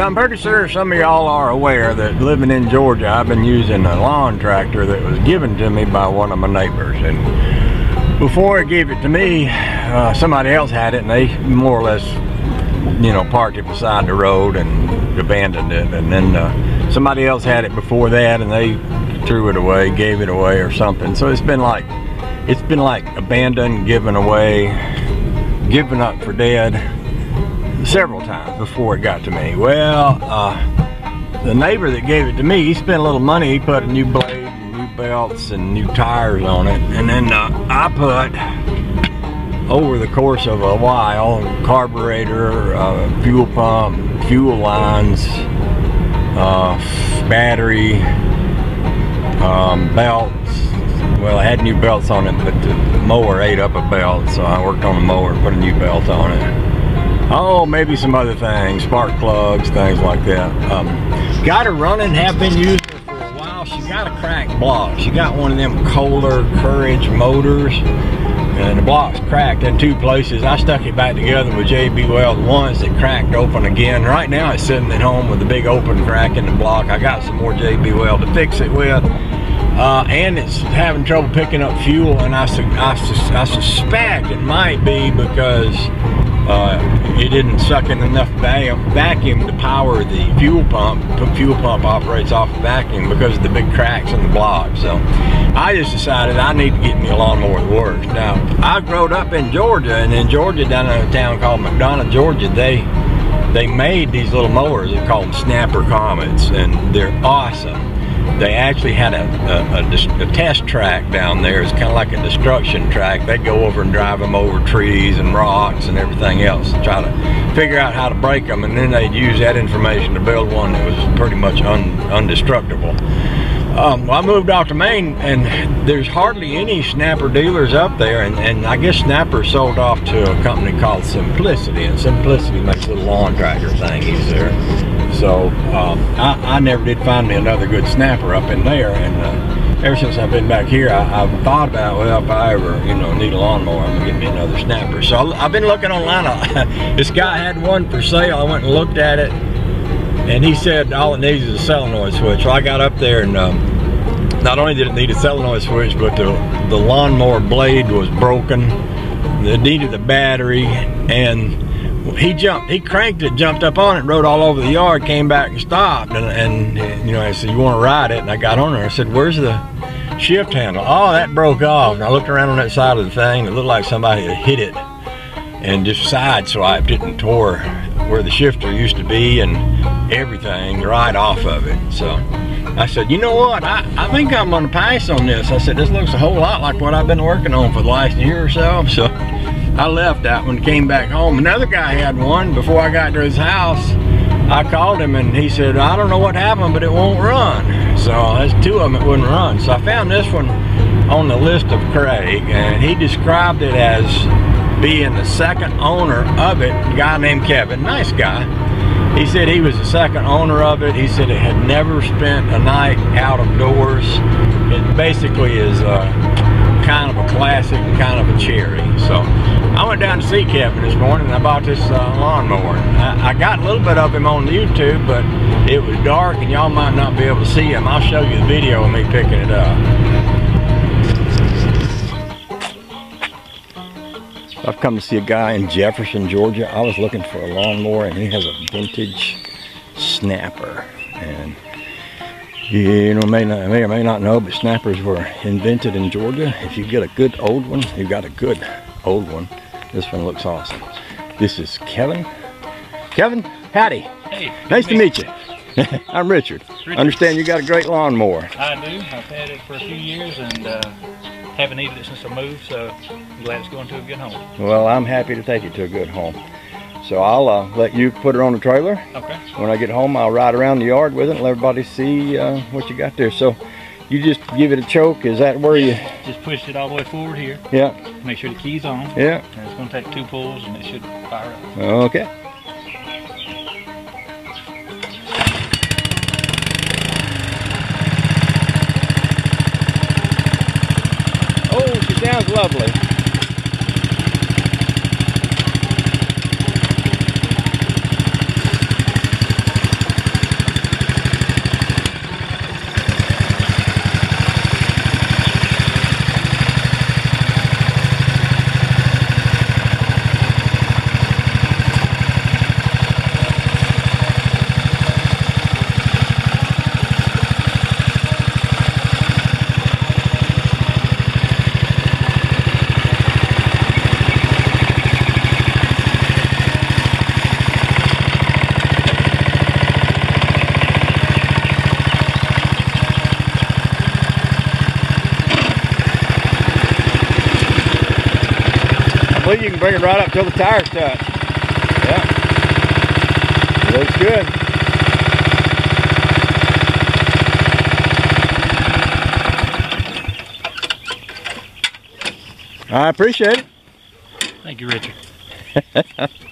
Now, I'm pretty sure some of y'all are aware that living in Georgia, I've been using a lawn tractor that was given to me by one of my neighbors. And before he gave it to me, uh, somebody else had it and they more or less, you know, parked it beside the road and abandoned it. And then uh, somebody else had it before that and they threw it away, gave it away or something. So it's been like, it's been like abandoned, given away, given up for dead several times before it got to me. Well, uh, the neighbor that gave it to me, he spent a little money. He put a new blade, and new belts, and new tires on it. And then uh, I put, over the course of a while, carburetor, uh, fuel pump, fuel lines, uh, battery, um, belts. Well, I had new belts on it, but the mower ate up a belt, so I worked on the mower and put a new belt on it. Oh, maybe some other things, spark plugs, things like that. Um, got her running, have been using her for a while. She got a cracked block. She got one of them Kohler Courage motors, and the block's cracked in two places. I stuck it back together with JB Weld once. It cracked open again. Right now it's sitting at home with a big open crack in the block. I got some more JB Weld to fix it with. Uh, and it's having trouble picking up fuel and I, su I, su I suspect it might be because uh, it didn't suck in enough vacuum to power the fuel pump. The fuel pump operates off of vacuum because of the big cracks in the block. So I just decided I need to get me a lawnmower that works. Now, I grew up in Georgia, and in Georgia, down in a town called McDonough, Georgia, they they made these little mowers. They call them Snapper Comets, and they're awesome they actually had a, a, a, a, test track down there. It's kind of like a destruction track. They'd go over and drive them over trees and rocks and everything else try to figure out how to break them. And then they'd use that information to build one that was pretty much un, undestructible. Um, well, I moved off to Maine, and there's hardly any Snapper dealers up there, and, and I guess Snapper sold off to a company called Simplicity, and Simplicity makes little lawn tractor thingies there. So um, I, I, never did find me another good snapper up in there. And uh, ever since I've been back here, I, have thought about, well, if I ever, you know, need a lawnmower, I'm gonna get me another snapper. So I've been looking online. this guy had one for sale. I went and looked at it, and he said all it needs is a solenoid switch. So I got up there and. Um, not only did it need a solenoid switch, but the, the lawnmower blade was broken. It needed a battery, and he jumped, he cranked it, jumped up on it, rode all over the yard, came back and stopped. And, and you know, I said, you want to ride it? And I got on there. I said, where's the shift handle? Oh, that broke off. And I looked around on that side of the thing. It looked like somebody had hit it and just side sideswiped it and tore where the shifter used to be and everything right off of it. So I said, you know what? I, I think I'm going to pass on this. I said, this looks a whole lot like what I've been working on for the last year or so. So I left that one, came back home. Another guy had one before I got to his house. I called him and he said, I don't know what happened, but it won't run. So there's two of them that wouldn't run. So I found this one on the list of Craig and he described it as being the second owner of it, a guy named Kevin, nice guy. He said he was the second owner of it. He said it had never spent a night out of doors. It basically is uh, kind of a classic, kind of a cherry. So I went down to see Kevin this morning and I bought this uh, lawnmower. I, I, got a little bit of him on YouTube, but it was dark and y'all might not be able to see him. I'll show you the video of me picking it up. I've come to see a guy in Jefferson, Georgia. I was looking for a lawnmower and he has a vintage snapper. And you know, may, not, may or may not know, but snappers were invented in Georgia. If you get a good old one, you've got a good old one. This one looks awesome. This is Kevin. Kevin, howdy. Hey. Nice to meet you. I'm Richard. Richard. Understand you got a great lawnmower. I do. I've had it for a few years and uh, haven't needed it since I moved, so I'm glad it's going to a good home. Well, I'm happy to take it to a good home. So I'll uh, let you put it on the trailer. Okay. When I get home, I'll ride around the yard with it and let everybody see uh, what you got there. So you just give it a choke. Is that where you? Just push it all the way forward here. Yeah. Make sure the key's on. Yeah. And it's going to take two pulls and it should fire up. Okay. Sounds lovely. Believe you can bring it right up till the tires touch. Yeah. Looks good. I appreciate it. Thank you, Richard.